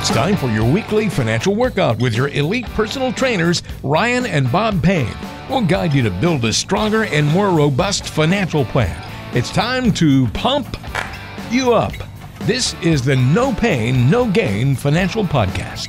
It's time for your weekly financial workout with your elite personal trainers, Ryan and Bob Payne. We'll guide you to build a stronger and more robust financial plan. It's time to pump you up. This is the No Payne, No Gain Financial Podcast.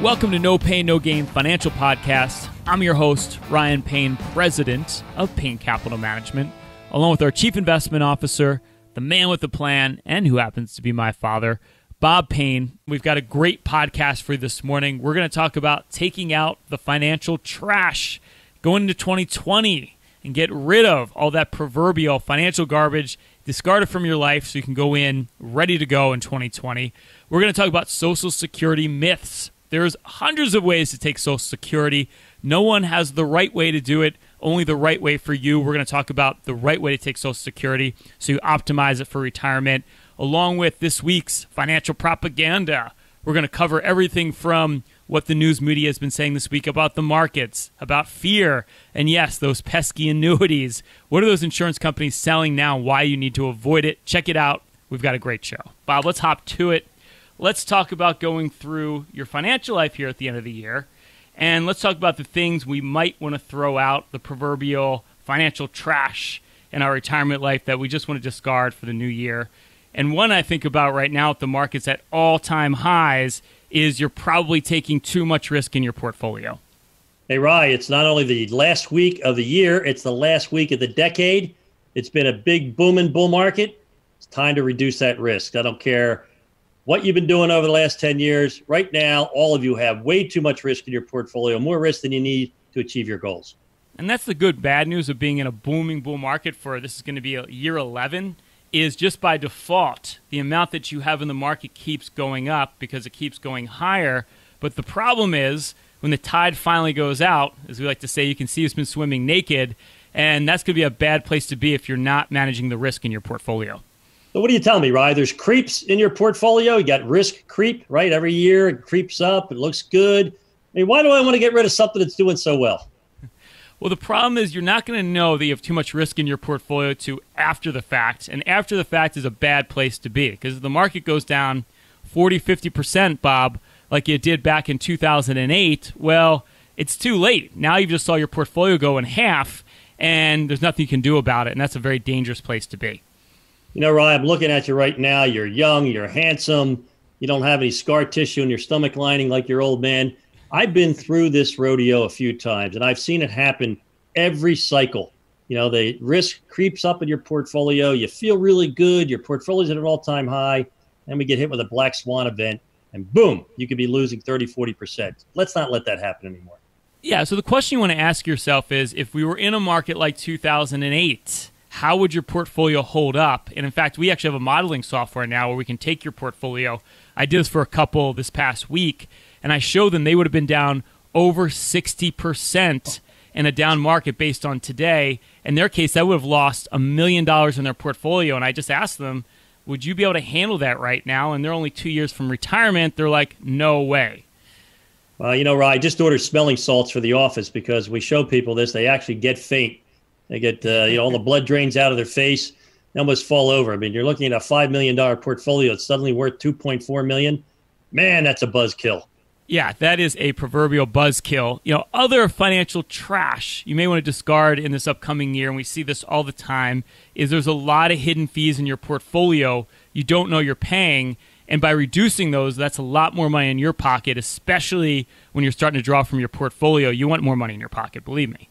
Welcome to No Payne, No Gain Financial Podcast. I'm your host, Ryan Payne, president of Payne Capital Management, along with our chief investment officer, the man with the plan, and who happens to be my father, Bob Payne. We've got a great podcast for you this morning. We're going to talk about taking out the financial trash going into 2020 and get rid of all that proverbial financial garbage, discard it from your life so you can go in ready to go in 2020. We're going to talk about Social Security myths. There's hundreds of ways to take Social Security. No one has the right way to do it, only the right way for you. We're going to talk about the right way to take Social Security so you optimize it for retirement along with this week's financial propaganda. We're going to cover everything from what the news media has been saying this week about the markets, about fear, and yes, those pesky annuities. What are those insurance companies selling now? Why you need to avoid it? Check it out. We've got a great show. Bob, let's hop to it. Let's talk about going through your financial life here at the end of the year. And let's talk about the things we might want to throw out, the proverbial financial trash in our retirement life that we just want to discard for the new year. And one I think about right now at the market's at all time highs is you're probably taking too much risk in your portfolio. Hey, Rye, it's not only the last week of the year, it's the last week of the decade. It's been a big boom booming bull market. It's time to reduce that risk. I don't care what you've been doing over the last 10 years. Right now, all of you have way too much risk in your portfolio, more risk than you need to achieve your goals. And that's the good bad news of being in a booming bull market for this is going to be a year 11 is just by default, the amount that you have in the market keeps going up because it keeps going higher. But the problem is when the tide finally goes out, as we like to say, you can see it's been swimming naked. And that's going to be a bad place to be if you're not managing the risk in your portfolio. So what do you tell me, Ryan? There's creeps in your portfolio. You got risk creep, right? Every year it creeps up. It looks good. I mean, why do I want to get rid of something that's doing so well? Well, the problem is you're not going to know that you have too much risk in your portfolio to after the fact. And after the fact is a bad place to be because if the market goes down 40, 50%, Bob, like it did back in 2008, well, it's too late. Now you've just saw your portfolio go in half and there's nothing you can do about it. And that's a very dangerous place to be. You know, Ryan, I'm looking at you right now. You're young, you're handsome, you don't have any scar tissue in your stomach lining like your old man. I've been through this rodeo a few times and I've seen it happen every cycle. You know, the risk creeps up in your portfolio. You feel really good. Your portfolio's at an all time high. Then we get hit with a black swan event and boom, you could be losing 30, 40%. Let's not let that happen anymore. Yeah. So the question you want to ask yourself is if we were in a market like 2008, how would your portfolio hold up? And in fact, we actually have a modeling software now where we can take your portfolio. I did this for a couple this past week and I show them they would have been down over 60% in a down market based on today. In their case, that would have lost a million dollars in their portfolio. And I just asked them, would you be able to handle that right now? And they're only two years from retirement. They're like, no way. Well, you know, I just ordered smelling salts for the office because we show people this. They actually get faint. They get, uh, you know, all the blood drains out of their face. They almost fall over. I mean, you're looking at a $5 million portfolio. It's suddenly worth 2.4 million. Man, that's a buzzkill. Yeah, that is a proverbial buzzkill. You know, other financial trash you may want to discard in this upcoming year, and we see this all the time, is there's a lot of hidden fees in your portfolio you don't know you're paying. And by reducing those, that's a lot more money in your pocket, especially when you're starting to draw from your portfolio. You want more money in your pocket, believe me.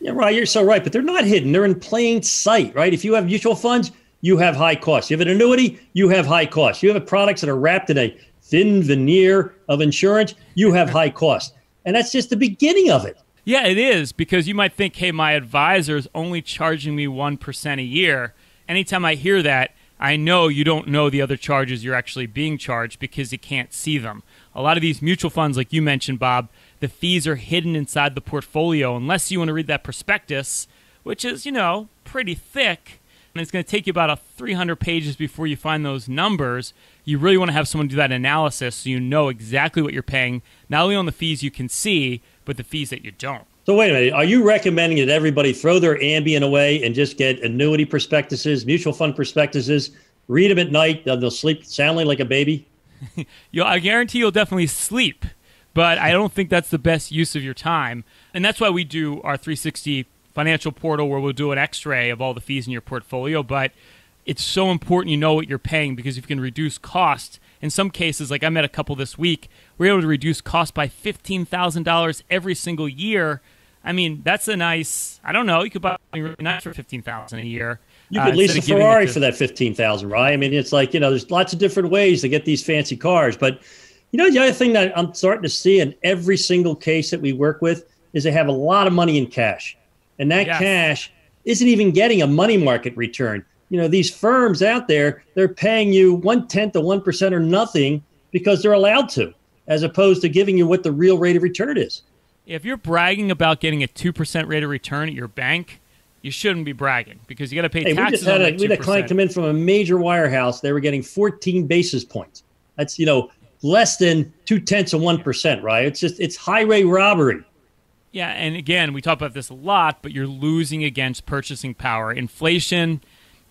Yeah, right. You're so right. But they're not hidden. They're in plain sight, right? If you have mutual funds, you have high costs. You have an annuity, you have high costs. You have products that are wrapped in a thin veneer of insurance, you have high cost. And that's just the beginning of it. Yeah, it is because you might think, hey, my advisor is only charging me 1% a year. Anytime I hear that, I know you don't know the other charges you're actually being charged because you can't see them. A lot of these mutual funds, like you mentioned, Bob, the fees are hidden inside the portfolio unless you want to read that prospectus, which is, you know, pretty thick and it's going to take you about a 300 pages before you find those numbers. You really want to have someone do that analysis so you know exactly what you're paying, not only on the fees you can see, but the fees that you don't. So wait a minute, are you recommending that everybody throw their Ambien away and just get annuity prospectuses, mutual fund prospectuses, read them at night, they'll sleep soundly like a baby? you I guarantee you'll definitely sleep, but I don't think that's the best use of your time. And that's why we do our 360 financial portal where we'll do an x-ray of all the fees in your portfolio, but it's so important you know what you're paying because if you can reduce cost, in some cases, like I met a couple this week, we're able to reduce cost by $15,000 every single year. I mean, that's a nice, I don't know, you could buy a nice for 15000 a year. You could uh, lease a Ferrari to, for that 15000 right? I mean, it's like, you know, there's lots of different ways to get these fancy cars. But, you know, the other thing that I'm starting to see in every single case that we work with is they have a lot of money in cash. And that yes. cash isn't even getting a money market return. You know these firms out there they're paying you one tenth of one percent or nothing because they're allowed to as opposed to giving you what the real rate of return is. If you're bragging about getting a 2% rate of return at your bank you shouldn't be bragging because you got to pay hey, taxes we just had, a, we had a client come in from a major wirehouse. They were getting 14 basis points. That's you know less than two tenths of one percent right? It's just it's highway robbery yeah and again we talk about this a lot but you're losing against purchasing power inflation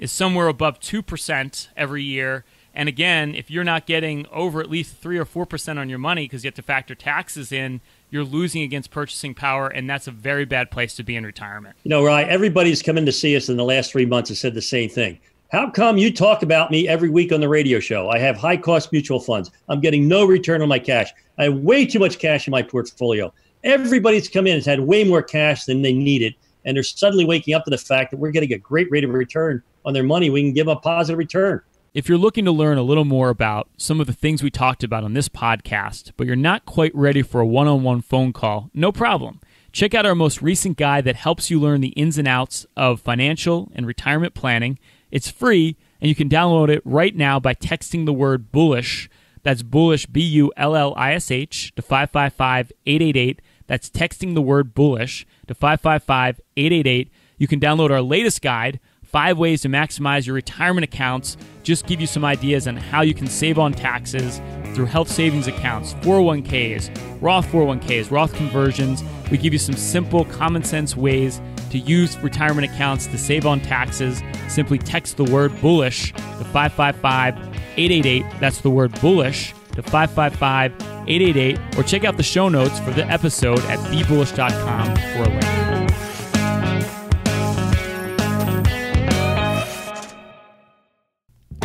is somewhere above 2% every year. And again, if you're not getting over at least 3 or 4% on your money because you have to factor taxes in, you're losing against purchasing power, and that's a very bad place to be in retirement. You know, right? everybody's come in to see us in the last three months and said the same thing. How come you talk about me every week on the radio show? I have high cost mutual funds. I'm getting no return on my cash. I have way too much cash in my portfolio. Everybody's come in has had way more cash than they needed. And they're suddenly waking up to the fact that we're getting a great rate of return on their money, we can give a positive return. If you're looking to learn a little more about some of the things we talked about on this podcast, but you're not quite ready for a one on one phone call, no problem. Check out our most recent guide that helps you learn the ins and outs of financial and retirement planning. It's free, and you can download it right now by texting the word bullish. That's bullish, B U L L I S H, to 555 888. That's texting the word bullish to 555 888. You can download our latest guide five ways to maximize your retirement accounts. Just give you some ideas on how you can save on taxes through health savings accounts, 401ks, Roth 401ks, Roth conversions. We give you some simple, common sense ways to use retirement accounts to save on taxes. Simply text the word bullish to 555 888. That's the word bullish to 555 888. Or check out the show notes for the episode at bebullish.com for a link.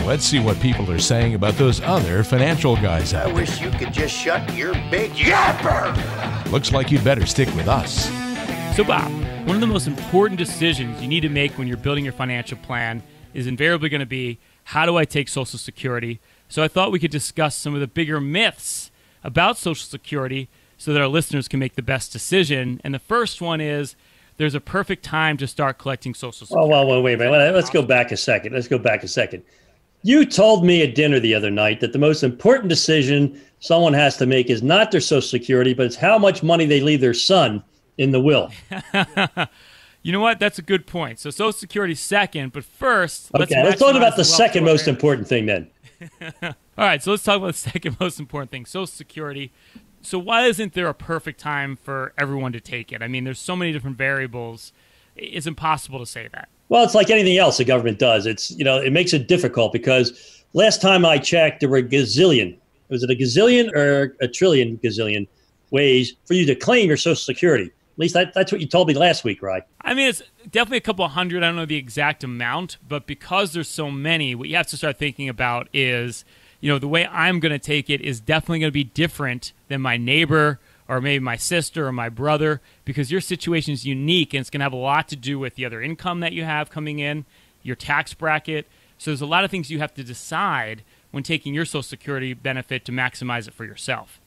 Let's see what people are saying about those other financial guys out there. I wish you could just shut your big yapper. Looks like you'd better stick with us. So, Bob, one of the most important decisions you need to make when you're building your financial plan is invariably going to be how do I take Social Security? So, I thought we could discuss some of the bigger myths about Social Security so that our listeners can make the best decision. And the first one is there's a perfect time to start collecting Social Security. Oh, well, well wait a minute. Let's go back a second. Let's go back a second. You told me at dinner the other night that the most important decision someone has to make is not their Social Security, but it's how much money they leave their son in the will. you know what? That's a good point. So Social Security second, but first, let's okay. Let's talk about the second most important thing then. All right, so let's talk about the second most important thing: Social Security. So why isn't there a perfect time for everyone to take it? I mean, there's so many different variables. It's impossible to say that. Well, it's like anything else the government does. It's you know it makes it difficult because last time I checked, there were a gazillion. Was it a gazillion or a trillion gazillion ways for you to claim your Social Security? At least that, that's what you told me last week, right? I mean, it's definitely a couple hundred. I don't know the exact amount, but because there's so many, what you have to start thinking about is, you know, the way I'm going to take it is definitely going to be different than my neighbor or maybe my sister or my brother because your situation is unique and it's going to have a lot to do with the other income that you have coming in, your tax bracket. So there's a lot of things you have to decide when taking your Social Security benefit to maximize it for yourself.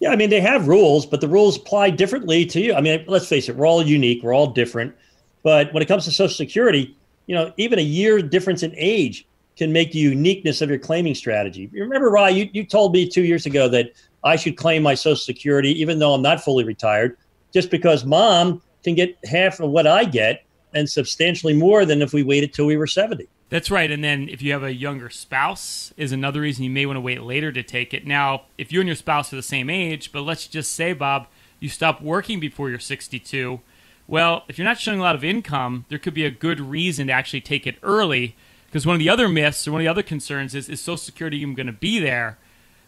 Yeah, I mean, they have rules, but the rules apply differently to you. I mean, let's face it, we're all unique, we're all different. But when it comes to Social Security, you know, even a year difference in age can make the uniqueness of your claiming strategy. Remember, Rye, you, you told me two years ago that I should claim my Social Security, even though I'm not fully retired, just because mom can get half of what I get and substantially more than if we waited till we were 70. That's right. And then if you have a younger spouse, is another reason you may want to wait later to take it. Now, if you and your spouse are the same age, but let's just say, Bob, you stop working before you're 62. Well, if you're not showing a lot of income, there could be a good reason to actually take it early. Because one of the other myths or one of the other concerns is is Social Security even going to be there?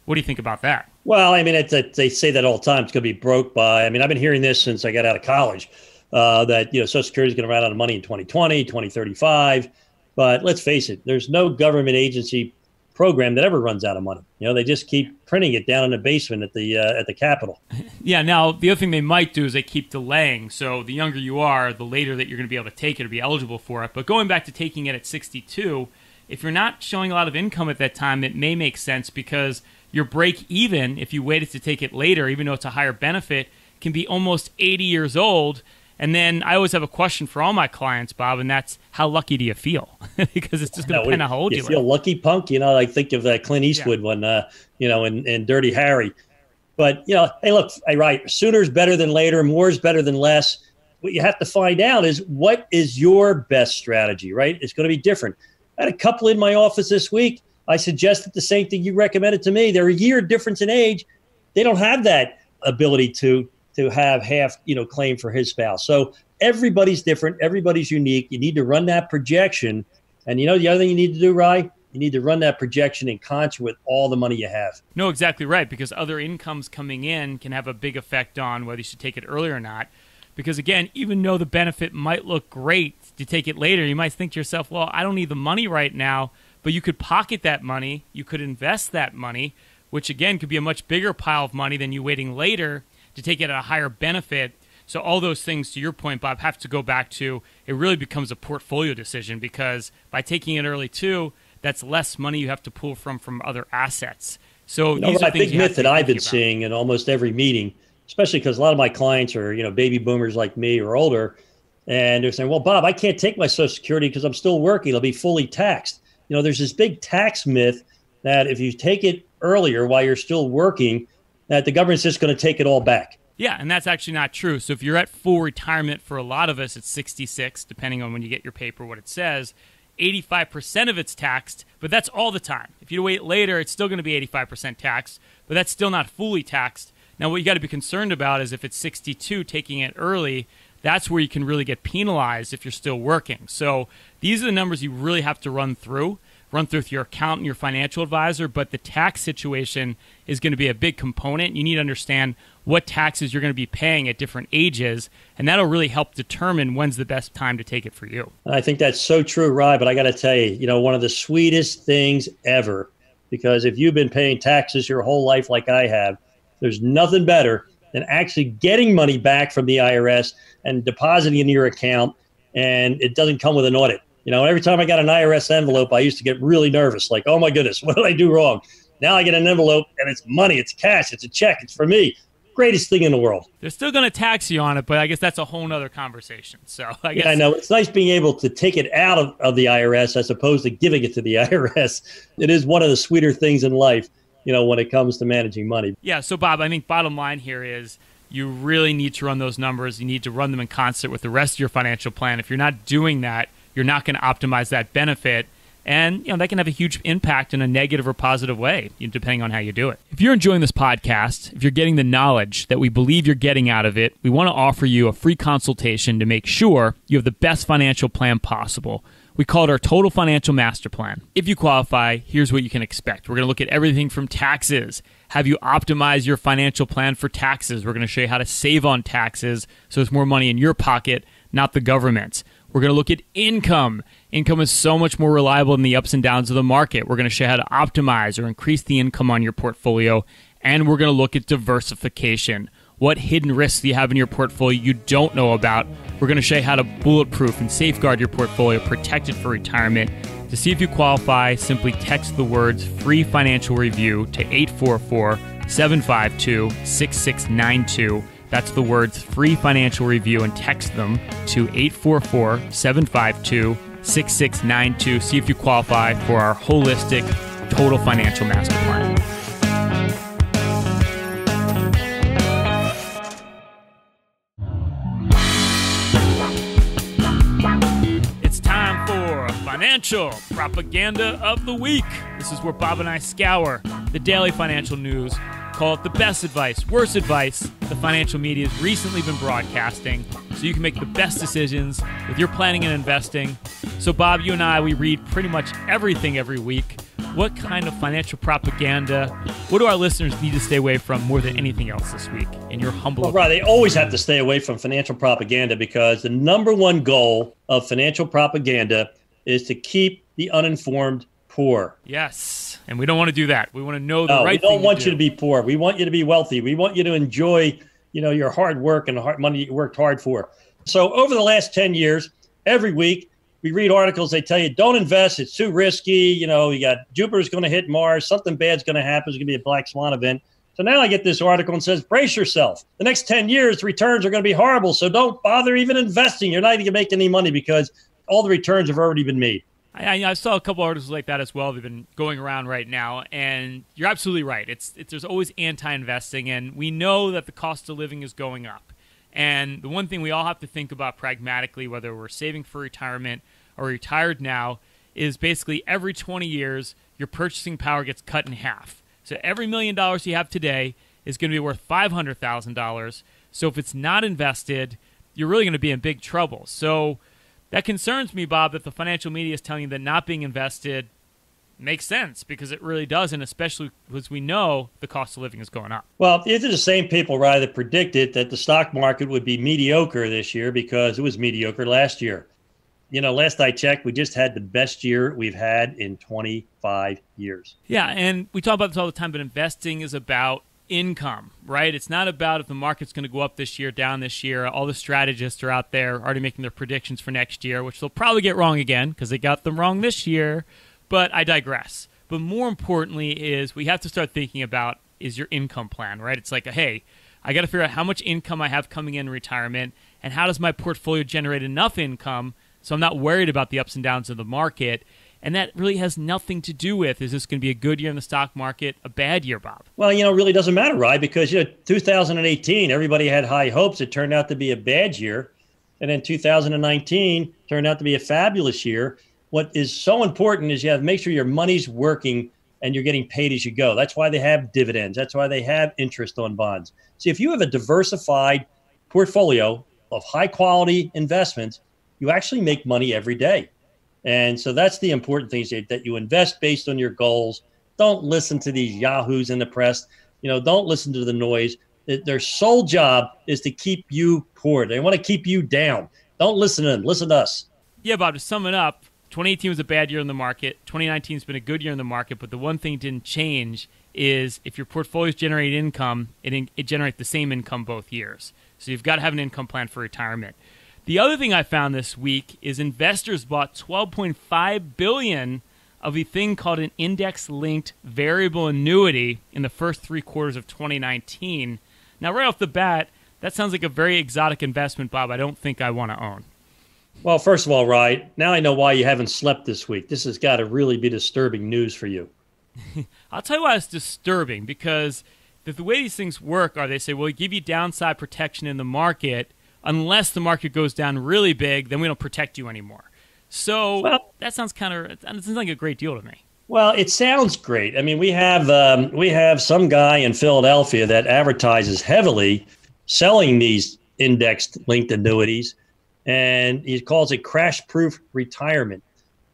What do you think about that? Well, I mean, it's, it, they say that all the time. It's going to be broke by. I mean, I've been hearing this since I got out of college. Uh, that you know, Social Security is going to run out of money in 2020, 2035. But let's face it, there's no government agency program that ever runs out of money. You know, they just keep printing it down in the basement at the uh, at the Capitol. Yeah. Now, the other thing they might do is they keep delaying. So the younger you are, the later that you're going to be able to take it or be eligible for it. But going back to taking it at 62, if you're not showing a lot of income at that time, it may make sense because your break even, if you waited to take it later, even though it's a higher benefit, can be almost 80 years old and then I always have a question for all my clients, Bob, and that's how lucky do you feel? because it's just going to depend on how old you, you feel. Are. Lucky punk, you know. I think of uh, Clint Eastwood yeah. when, uh, you know, in, in Dirty Harry. But you know, hey, look, I write sooner's better than later, more's better than less. What you have to find out is what is your best strategy, right? It's going to be different. I had a couple in my office this week. I suggested the same thing you recommended to me. They're a year difference in age. They don't have that ability to to have half, you know, claim for his spouse. So everybody's different. Everybody's unique. You need to run that projection. And you know, the other thing you need to do, Rye, you need to run that projection in concert with all the money you have. No, exactly right. Because other incomes coming in can have a big effect on whether you should take it early or not. Because again, even though the benefit might look great to take it later, you might think to yourself, well, I don't need the money right now. But you could pocket that money, you could invest that money, which again could be a much bigger pile of money than you waiting later to take it at a higher benefit. So all those things, to your point, Bob, have to go back to it. Really becomes a portfolio decision because by taking it early too, that's less money you have to pull from from other assets. So you know, these are big myth that I've been about. seeing in almost every meeting, especially because a lot of my clients are you know baby boomers like me or older, and they're saying, "Well, Bob, I can't take my Social Security because I'm still working. I'll be fully taxed." You know, there's this big tax myth that if you take it earlier while you're still working, that the government's just going to take it all back. Yeah, and that's actually not true. So if you're at full retirement for a lot of us, it's 66, depending on when you get your paper, what it says. 85% of it's taxed, but that's all the time. If you wait later, it's still going to be 85% taxed, but that's still not fully taxed. Now, what you got to be concerned about is if it's 62, taking it early, that's where you can really get penalized if you're still working. So these are the numbers you really have to run through run through with your accountant, and your financial advisor, but the tax situation is going to be a big component. You need to understand what taxes you're going to be paying at different ages, and that'll really help determine when's the best time to take it for you. I think that's so true, Rye, but I got to tell you, you know, one of the sweetest things ever, because if you've been paying taxes your whole life like I have, there's nothing better than actually getting money back from the IRS and depositing in your account, and it doesn't come with an audit you know, every time I got an IRS envelope, I used to get really nervous, like, oh my goodness, what did I do wrong? Now I get an envelope and it's money, it's cash, it's a check, it's for me. Greatest thing in the world. They're still going to tax you on it, but I guess that's a whole other conversation. So I guess. Yeah, I know. It's nice being able to take it out of, of the IRS as opposed to giving it to the IRS. It is one of the sweeter things in life, you know, when it comes to managing money. Yeah. So, Bob, I think bottom line here is you really need to run those numbers. You need to run them in concert with the rest of your financial plan. If you're not doing that, you're not going to optimize that benefit. And you know that can have a huge impact in a negative or positive way, depending on how you do it. If you're enjoying this podcast, if you're getting the knowledge that we believe you're getting out of it, we want to offer you a free consultation to make sure you have the best financial plan possible. We call it our Total Financial Master Plan. If you qualify, here's what you can expect. We're going to look at everything from taxes, have you optimized your financial plan for taxes. We're going to show you how to save on taxes so it's more money in your pocket, not the government's. We're going to look at income. Income is so much more reliable than the ups and downs of the market. We're going to show how to optimize or increase the income on your portfolio. And we're going to look at diversification. What hidden risks do you have in your portfolio you don't know about? We're going to show you how to bulletproof and safeguard your portfolio, protect it for retirement. To see if you qualify, simply text the words free financial review to 844 752 6692 that's the words free financial review and text them to 844 752 6692. See if you qualify for our holistic total financial master plan. It's time for financial propaganda of the week. This is where Bob and I scour the daily financial news call it the best advice, worst advice the financial media has recently been broadcasting so you can make the best decisions with your planning and investing. So, Bob, you and I, we read pretty much everything every week. what kind of financial propaganda, what do our listeners need to stay away from more than anything else this week? In your humble, well, right, they always have to stay away from financial propaganda because the number one goal of financial propaganda is to keep the uninformed poor. Yes, and we don't want to do that. We want to know the no, right. We don't want to you to be poor. We want you to be wealthy. We want you to enjoy, you know, your hard work and the hard money you worked hard for. So over the last ten years, every week we read articles. They tell you don't invest; it's too risky. You know, you got Jupiter's going to hit Mars. Something bad's going to happen. It's going to be a black swan event. So now I get this article and says, brace yourself. The next 10 years, returns are going to be horrible. So don't bother even investing. You're not even going to make any money because all the returns have already been made. I, I, saw a couple articles like that as well. They've been going around right now, and you're absolutely right. It's, it's there's always anti-investing, and we know that the cost of living is going up. And the one thing we all have to think about pragmatically, whether we're saving for retirement or retired now, is basically every 20 years your purchasing power gets cut in half. So every million dollars you have today is going to be worth $500,000. So if it's not invested, you're really going to be in big trouble. So that concerns me, Bob, that the financial media is telling you that not being invested makes sense because it really doesn't, especially because we know the cost of living is going up. Well, these are the same people, right, that predicted that the stock market would be mediocre this year because it was mediocre last year. You know, last I checked, we just had the best year we've had in 25 years. Yeah, and we talk about this all the time, but investing is about income, right? It's not about if the market's going to go up this year, down this year. All the strategists are out there already making their predictions for next year, which they'll probably get wrong again because they got them wrong this year. But I digress. But more importantly, is we have to start thinking about is your income plan, right? It's like, hey, I got to figure out how much income I have coming in retirement and how does my portfolio generate enough income so I'm not worried about the ups and downs of the market. And that really has nothing to do with is this going to be a good year in the stock market, a bad year, Bob? Well, you know, it really doesn't matter, right? Because, you know, 2018, everybody had high hopes. It turned out to be a bad year. And then 2019 turned out to be a fabulous year. What is so important is you have to make sure your money's working and you're getting paid as you go. That's why they have dividends. That's why they have interest on bonds. See, if you have a diversified portfolio of high quality investments, you actually make money every day. And so that's the important thing that you invest based on your goals. Don't listen to these yahoos in the press. You know, don't listen to the noise. Their sole job is to keep you poor. They want to keep you down. Don't listen to them. Listen to us. Yeah, Bob, to sum it up, 2018 was a bad year in the market. 2019 has been a good year in the market, but the one thing didn't change is if your portfolios generate income, it, it generates the same income both years. So you've got to have an income plan for retirement. The other thing I found this week is investors bought 12.5 billion of a thing called an index-linked variable annuity in the first 3 quarters of 2019. Now right off the bat, that sounds like a very exotic investment, Bob. I don't think I want to own. Well, first of all, right, now I know why you haven't slept this week. This has got to really be disturbing news for you. I'll tell you why it's disturbing because the way these things work are they say, well, we give you downside protection in the market – unless the market goes down really big, then we don't protect you anymore. So well, that sounds kind of that sounds like a great deal to me. Well, it sounds great. I mean, we have um, we have some guy in Philadelphia that advertises heavily selling these indexed linked annuities, and he calls it crash proof retirement.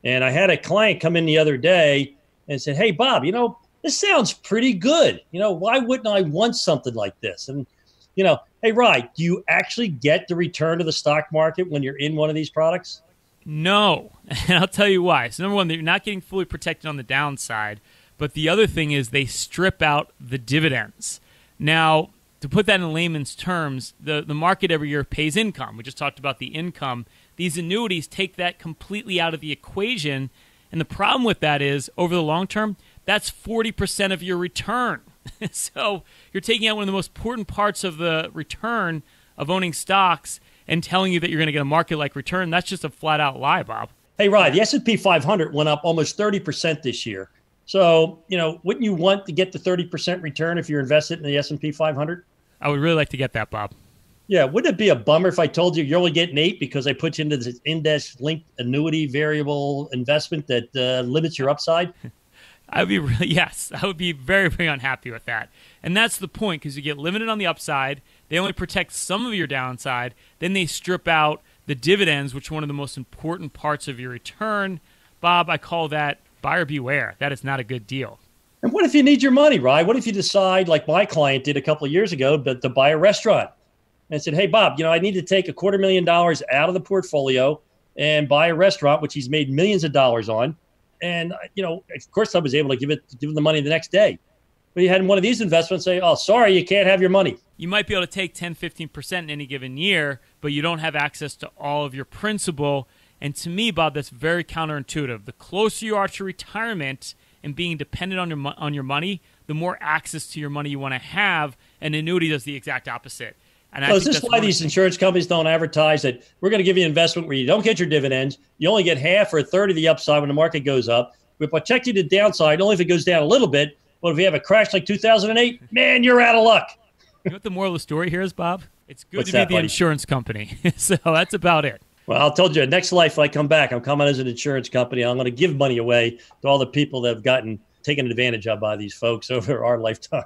And I had a client come in the other day and said, "Hey, Bob, you know this sounds pretty good. You know, why wouldn't I want something like this?" And you know, hey, Rye, do you actually get the return to the stock market when you're in one of these products? No. And I'll tell you why. So, number one, you're not getting fully protected on the downside. But the other thing is they strip out the dividends. Now, to put that in layman's terms, the, the market every year pays income. We just talked about the income. These annuities take that completely out of the equation. And the problem with that is, over the long term, that's 40% of your return. so you're taking out one of the most important parts of the return of owning stocks and telling you that you're going to get a market-like return. That's just a flat-out lie, Bob. Hey, Rod, the S&P 500 went up almost 30% this year. So, you know, wouldn't you want to get the 30% return if you're invested in the S&P 500? I would really like to get that, Bob. Yeah, wouldn't it be a bummer if I told you you're only getting eight because I put you into this index-linked annuity variable investment that uh, limits your upside? I would be really yes, I would be very very unhappy with that. And that's the point because you get limited on the upside. They only protect some of your downside. Then they strip out the dividends, which are one of the most important parts of your return. Bob, I call that buyer beware. That is not a good deal. And what if you need your money, right? What if you decide, like my client did a couple of years ago, to, to buy a restaurant? And said, Hey, Bob, you know, I need to take a quarter million dollars out of the portfolio and buy a restaurant, which he's made millions of dollars on. And, uh, you know, of course, I was able to give it, give him the money the next day. But he had one of these investments say, Oh, sorry, you can't have your money. You might be able to take 10, 15% in any given year, but you don't have access to all of your principal. And to me, Bob, that's very counterintuitive. The closer you are to retirement, and being dependent on your on your money, the more access to your money you want to have. An annuity does the exact opposite. And so is this why these insurance companies don't advertise that we're going to give you an investment where you don't get your dividends, you only get half or a third of the upside when the market goes up. We protect you to the downside only if it goes down a little bit. But if you have a crash like 2008, man, you're out of luck. you know what the moral of the story here is, Bob? It's good What's to that, be the buddy? insurance company. so that's about it. Well, I'll tell you, next life I come back, I'm coming as an insurance company. I'm going to give money away to all the people that have gotten taken advantage of by these folks over our lifetime.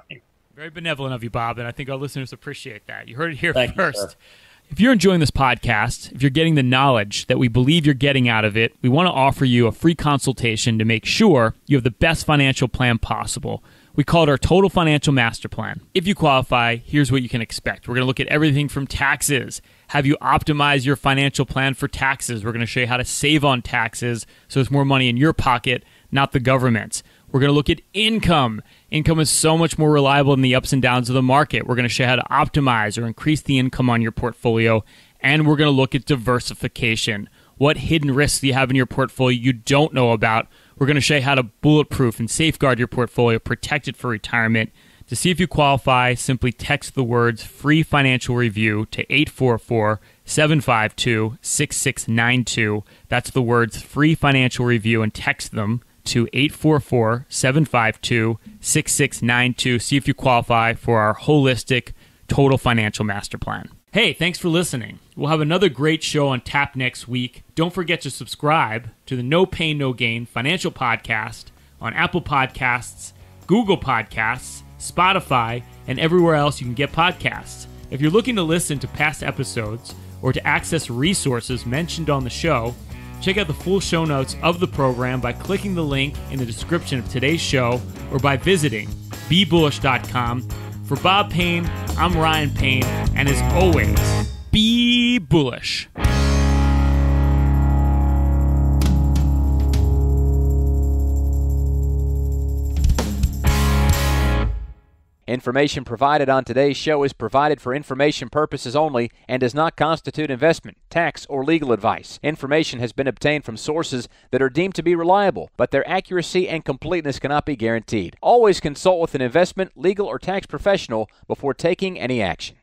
Very benevolent of you, Bob, and I think our listeners appreciate that. You heard it here Thank first. You, if you're enjoying this podcast, if you're getting the knowledge that we believe you're getting out of it, we want to offer you a free consultation to make sure you have the best financial plan possible. We call it our Total Financial Master Plan. If you qualify, here's what you can expect. We're going to look at everything from taxes, have you optimize your financial plan for taxes. We're going to show you how to save on taxes so there's more money in your pocket, not the government's. We're going to look at income. Income is so much more reliable than the ups and downs of the market. We're going to show how to optimize or increase the income on your portfolio. And we're going to look at diversification. What hidden risks do you have in your portfolio you don't know about? We're going to show you how to bulletproof and safeguard your portfolio, protect it for retirement. To see if you qualify, simply text the words free financial review to 844 752 6692. That's the words free financial review and text them to 844 752 6692. See if you qualify for our holistic total financial master plan. Hey, thanks for listening. We'll have another great show on tap next week. Don't forget to subscribe to the No Payne, No Gain financial podcast on Apple Podcasts, Google Podcasts, Spotify, and everywhere else you can get podcasts. If you're looking to listen to past episodes or to access resources mentioned on the show, check out the full show notes of the program by clicking the link in the description of today's show or by visiting bebullish.com. For Bob Payne, I'm Ryan Payne, and as always, be bullish. Information provided on today's show is provided for information purposes only and does not constitute investment, tax, or legal advice. Information has been obtained from sources that are deemed to be reliable, but their accuracy and completeness cannot be guaranteed. Always consult with an investment, legal, or tax professional before taking any action.